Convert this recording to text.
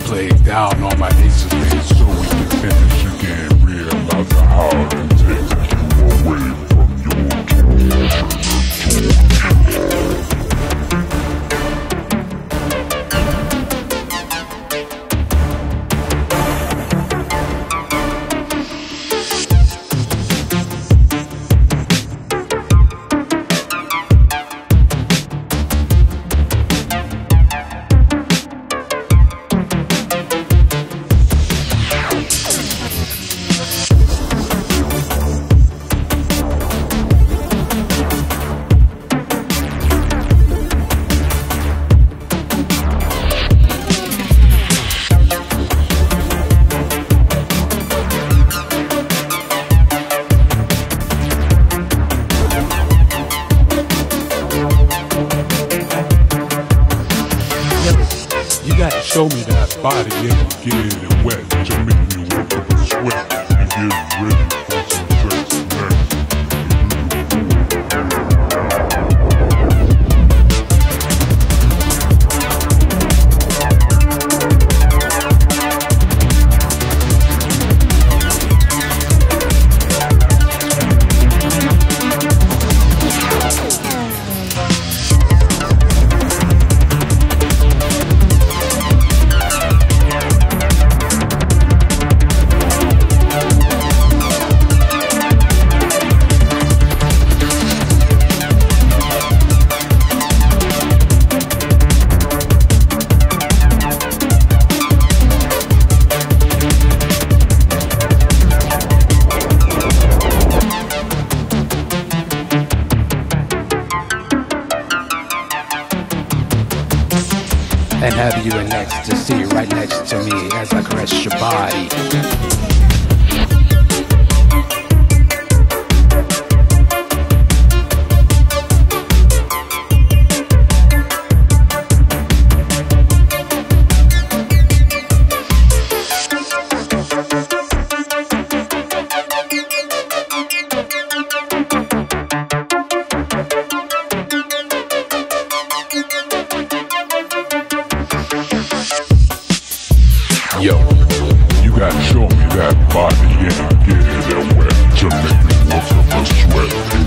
play down on my aces, man, so we can finish show me that body and get it wet and have you in ecstasy right next to me as I caress your body. Yo, you gotta show me that body and get it wet to make me wake up and sweat